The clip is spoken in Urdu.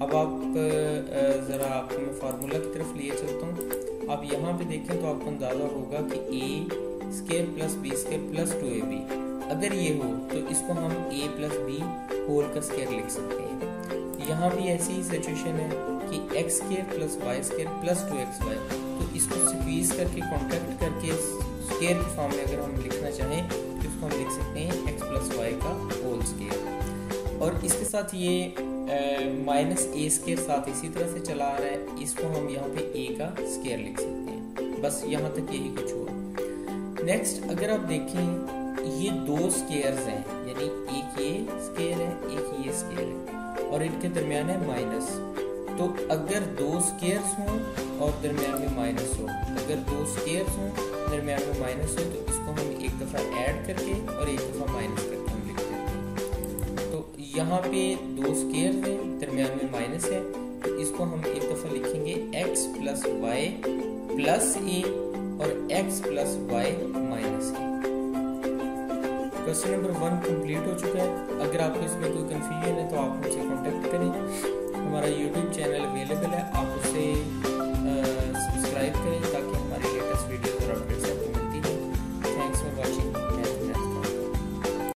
اب آپ ذرا آپ کو میں فارمولا کی طرف لیے چلتا ہوں۔ آپ یہاں پہ دیکھیں تو آپ کو اندازہ ہوگا کہ A square plus B square plus two A B اگر یہ ہو تو اس کو ہم اے پلس بی ہول کا اسکیئر لکھ سکتے ہیں۔ یہاں بھی ایسی ہی سچویشن ہے کہ X square plus Y square plus two X Y تو اس کو سکویز کر کے کانٹیکٹ کر کے اسکیئر کے فارم میں اگر ہم لکھنا چاہیں تو اس کو ہم لکھ سکتے ہیں ایکس پلس وائی کا ہول اسکیئر اور اس کے ساتھ یہ مائنس اے اسکیئر ساتھ اسی طرح سے چلا آ رہا ہے۔ اس کو ہم یہاں پہ اے کا اسکیئر لکھ سکتے ہیں۔ بس یہاں تک یہی کچھ ہوا۔ نیکسٹ اگر آپ دیکھیں، یہ دو اسکیئرز ہیں۔ یعنی ایک یہ اسکیئر ہے، ایک یہ اسکیئر ہے۔ اور ان کے درمیان ہے مائنس تو اگر دو اسکیئرس ہوں اور درمیان میں مائنس ہو، اگر دو اسکیئرس ہوں، درمیان میں مائنس ہو، تو اس کو ہم ایک دفعہ ایڈ کر کے اور ایک دفعہ یہاں پہ دو اسکیئر ہیں درمیان میں مائنس ہے، اس کو ہم ایک دفعہ لکھیں گے X plus Y plus A اور X plus Y minus A question number one complete ہو چکا ہے۔ اگر آپ کو اس میں کوئی کنفیوژن ہے تو آپ ہم سے کانٹیکٹ کریں۔ ہمارا یوٹیوب چینل اویلیبل ہے۔ آپ